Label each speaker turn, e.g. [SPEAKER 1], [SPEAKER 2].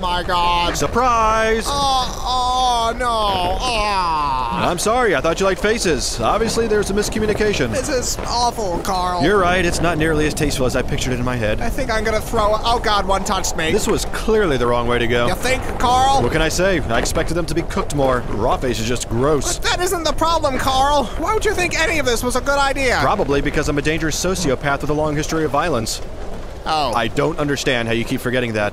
[SPEAKER 1] my god.
[SPEAKER 2] Surprise!
[SPEAKER 1] Oh, oh no. Oh.
[SPEAKER 2] I'm sorry, I thought you liked faces. Obviously, there's a miscommunication.
[SPEAKER 1] This is awful, Carl.
[SPEAKER 2] You're right, it's not nearly as tasteful as I pictured it in my head.
[SPEAKER 1] I think I'm gonna throw. Oh god, one touched me.
[SPEAKER 2] This was clearly the wrong way to go.
[SPEAKER 1] You think, Carl?
[SPEAKER 2] What can I say? I expected them to be cooked more. Raw face is just gross.
[SPEAKER 1] That isn't the problem, Carl. Why would you think any of this was a good idea?
[SPEAKER 2] Probably because I'm a dangerous sociopath with a long history of violence.
[SPEAKER 1] oh.
[SPEAKER 2] I don't understand how you keep forgetting that.